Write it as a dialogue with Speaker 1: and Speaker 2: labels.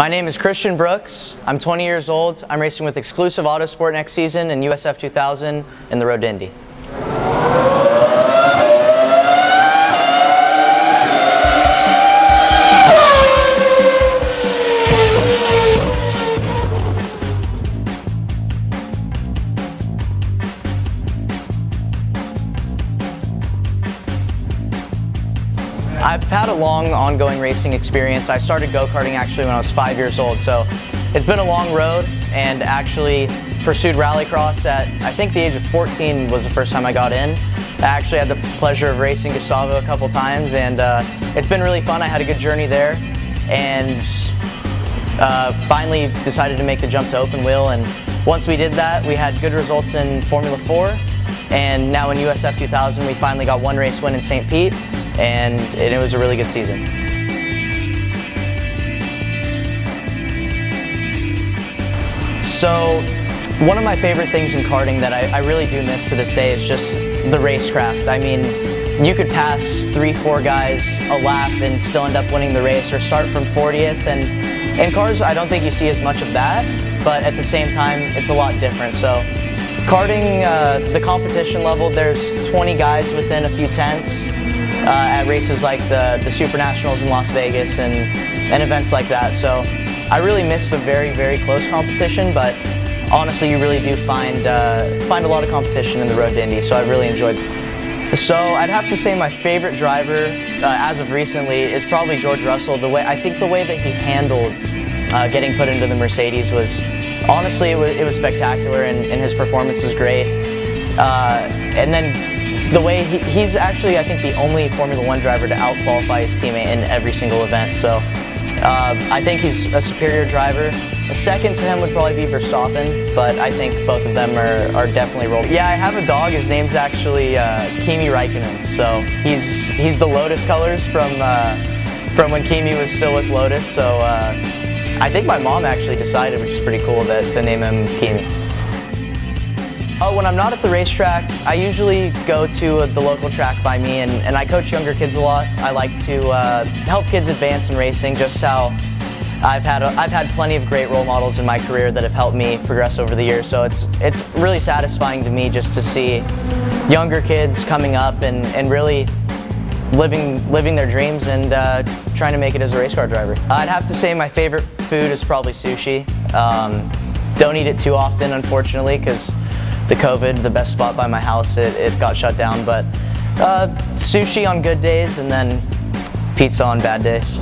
Speaker 1: My name is Christian Brooks. I'm 20 years old. I'm racing with Exclusive Autosport next season in USF 2000 in the Road I've had a long ongoing racing experience. I started go-karting actually when I was five years old, so it's been a long road and actually pursued rallycross at, I think the age of 14 was the first time I got in. I actually had the pleasure of racing Gustavo a couple times and uh, it's been really fun. I had a good journey there and uh, finally decided to make the jump to open wheel and once we did that, we had good results in Formula 4 and now in USF 2000 we finally got one race win in St. Pete and it was a really good season. So one of my favorite things in karting that I, I, really do miss to this day is just the racecraft. I mean, you could pass three, four guys a lap and still end up winning the race or start from 40th. And in cars, I don't think you see as much of that, but at the same time, it's a lot different. So karting, uh, the competition level, there's 20 guys within a few tenths uh, at races like the, the Super Nationals in Las Vegas and, and events like that. So I really miss the very, very close competition, but honestly, you really do find, uh, find a lot of competition in the Road to Indy, so I've really enjoyed so I'd have to say my favorite driver, uh, as of recently, is probably George Russell. The way I think the way that he handled uh, getting put into the Mercedes was, honestly, it was, it was spectacular, and, and, his performance was great. Uh, and then the way he, he's actually, I think, the only Formula One driver to out-qualify his teammate in every single event. So uh, I think he's a superior driver. A second to him would probably be Verstappen, but I think both of them are, are definitely role. Yeah, I have a dog. His name's actually uh, Kimi Raikkonen. So he's he's the Lotus colors from uh, from when Kimi was still with Lotus. So uh, I think my mom actually decided, which is pretty cool, that to name him Kimi. Oh, when I'm not at the racetrack, I usually go to the local track by me and, and I coach younger kids a lot. I like to uh, help kids advance in racing, just how I've had, a, I've had plenty of great role models in my career that have helped me progress over the years. So it's, it's really satisfying to me just to see younger kids coming up and, and really living, living their dreams and uh, trying to make it as a race car driver. I'd have to say my favorite food is probably sushi. Um, don't eat it too often, unfortunately, because the COVID, the best spot by my house, it, it got shut down. But uh, sushi on good days and then pizza on bad days.